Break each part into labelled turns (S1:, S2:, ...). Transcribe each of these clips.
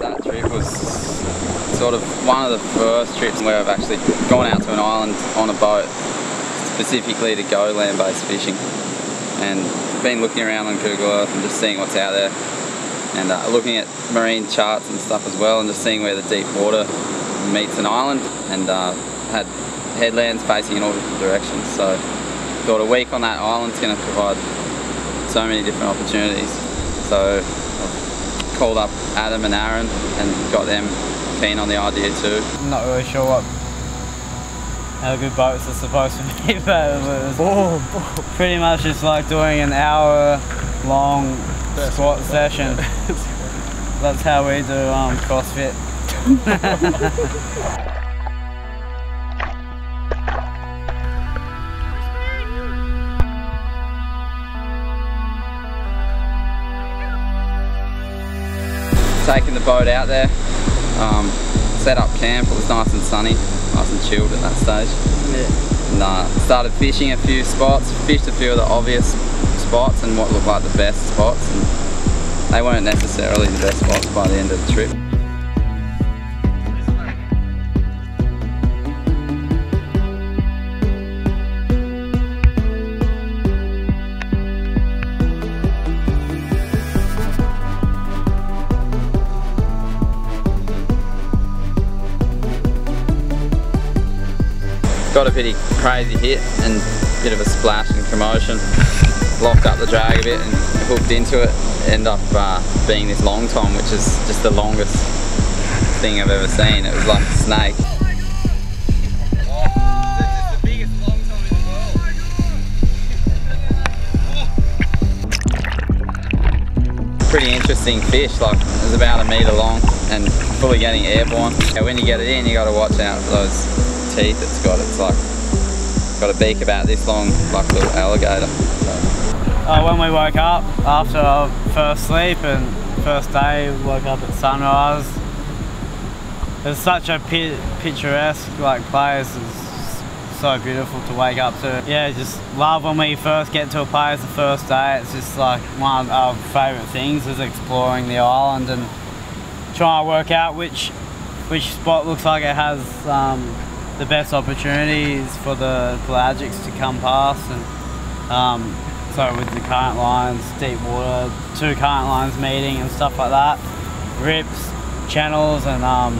S1: That trip was sort of one of the first trips where I've actually gone out to an island on a boat specifically to go land-based fishing. And been looking around on Google Earth and just seeing what's out there and uh, looking at marine charts and stuff as well and just seeing where the deep water meets an island and uh, had headlands facing in all different directions. So thought a week on that island is going to provide so many different opportunities. So called up Adam and Aaron and got them keen on the idea too.
S2: I'm not really sure what how good boats are supposed to be but it was pretty much just like doing an hour long squat session. That's how we do um, CrossFit.
S1: boat out there, um, set up camp, it was nice and sunny, nice and chilled at that stage.
S2: Yeah.
S1: And uh, started fishing a few spots, fished a few of the obvious spots and what looked like the best spots and they weren't necessarily the best spots by the end of the trip. Got a pretty crazy hit and a bit of a splash and commotion. Locked up the drag a bit and hooked into it. End up uh, being this long tom, which is just the longest thing I've ever seen. It was like a snake. Pretty interesting fish, like it's about a metre long and fully getting airborne. And when you get it in, you got to watch out for those teeth it's got. It's like got a beak about this long, like a little alligator. So.
S2: Uh, when we woke up after our first sleep and first day, woke up at sunrise. It's such a pi picturesque like place. It's so beautiful to wake up to. Yeah, just love when we first get to a place the first day. It's just like one of our favourite things is exploring the island and trying to work out which which spot looks like it has um, the best opportunities for the pelagics to come past and um, so with the current lines, deep water, two current lines meeting and stuff like that, rips, channels and um,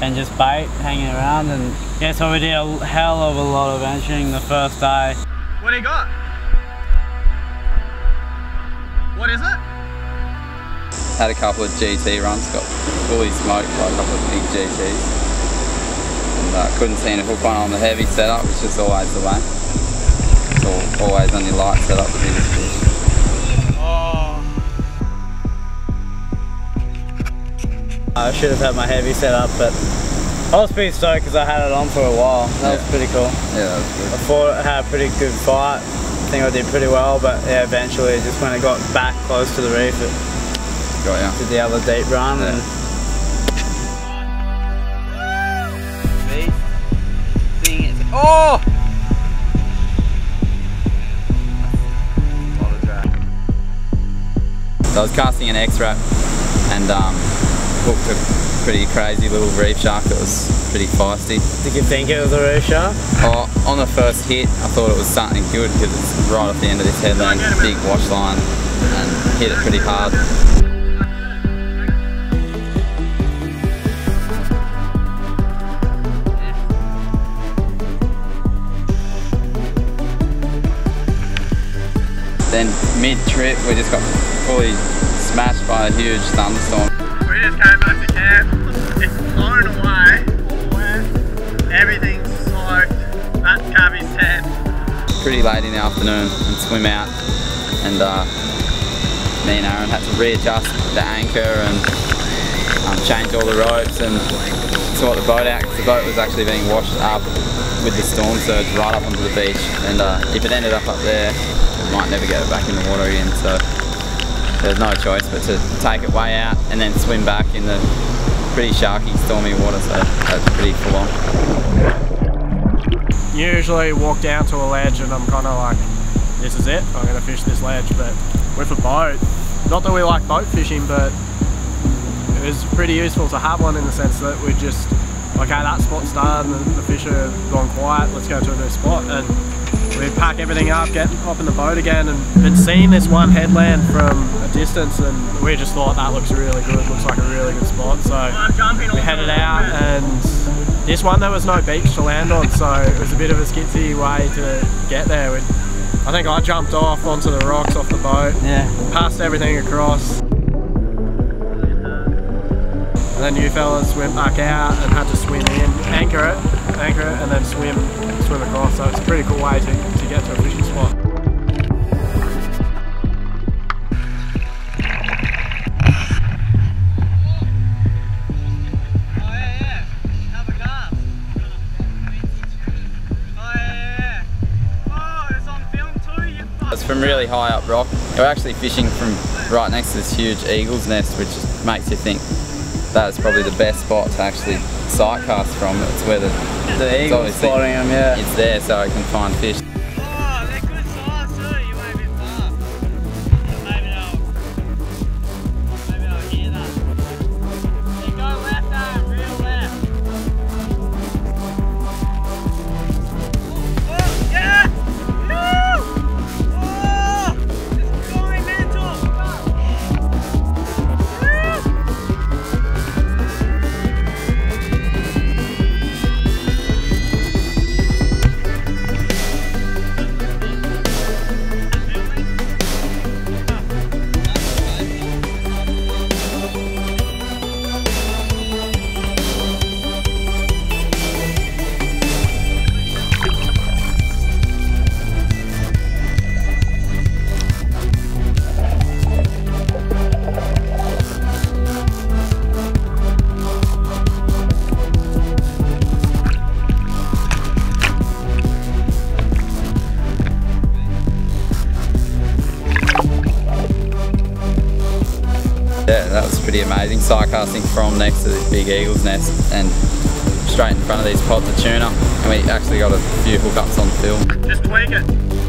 S2: and just bait hanging around and yeah so we did a hell of a lot of venturing the first day.
S3: What do you got? What is it?
S1: Had a couple of GT runs, got fully smoked by a couple of big GTs. Uh, couldn't seem to hook one on the heavy setup, which is always the way. It's all, always on your light setup, to the biggest fish.
S3: Oh.
S2: I should have had my heavy set up, but I was pretty stoked because I had it on for a while. That was pretty cool.
S1: Yeah, that was
S2: I thought I had a pretty good fight. I think I did pretty well, but yeah, eventually, just when it got back close to the reef, it
S1: Got ya.
S2: did the other deep run.
S1: Yeah.
S2: And
S3: Oh!
S1: So I was casting an X-Rap and um, hooked a pretty crazy little reef shark that was pretty feisty.
S2: did you think it was a reef shark?
S1: Oh, on the first hit, I thought it was something good because it's right off the end of this headland, big wash line, and hit it pretty hard. Mid-trip, we just got fully smashed by a huge thunderstorm.
S3: We just came back to camp. It's blown away. All wet. Everything's soaked. That's Cavy's tent.
S1: pretty late in the afternoon and swim out and uh, me and Aaron had to readjust the anchor and um, change all the ropes and sort the boat out because the boat was actually being washed up with the storm surge right up onto the beach and uh, if it ended up up there we might never get it back in the water again so there's no choice but to take it way out and then swim back in the pretty sharky stormy water so that's pretty full on.
S4: usually walk down to a ledge and I'm kind of like, this is it, I'm to fish this ledge. But with a boat, not that we like boat fishing, but it was pretty useful to have one in the sense that we just, okay, that spot's done, the, the fish are gone quiet, let's go to a new spot. And we'd pack everything up, get hop in the boat again, and been seeing this one headland from a distance, and we just thought that looks really good, looks like a really good spot. So we headed out, and this one there was no beach to land on, so it was a bit of a skitsy way to get there. We'd, I think I jumped off onto the rocks off the boat,
S2: Yeah.
S4: passed everything across. And then you fellas went back out and had to swim in, anchor it, anchor it, and then swim, swim across. So it's a pretty cool way to, to get to a fishing spot.
S1: It's from really high up rock. We're actually fishing from right next to this huge eagle's nest, which makes you think that is probably the best spot to actually sight cast from. It's where the,
S2: The eagle's spotting them, yeah.
S1: It's there so I can find fish. Yeah, that was pretty amazing. Sight casting from next to this big eagle's nest and straight in front of these pods of tuna. And we actually got a few hookups on film.
S3: Just tweak it.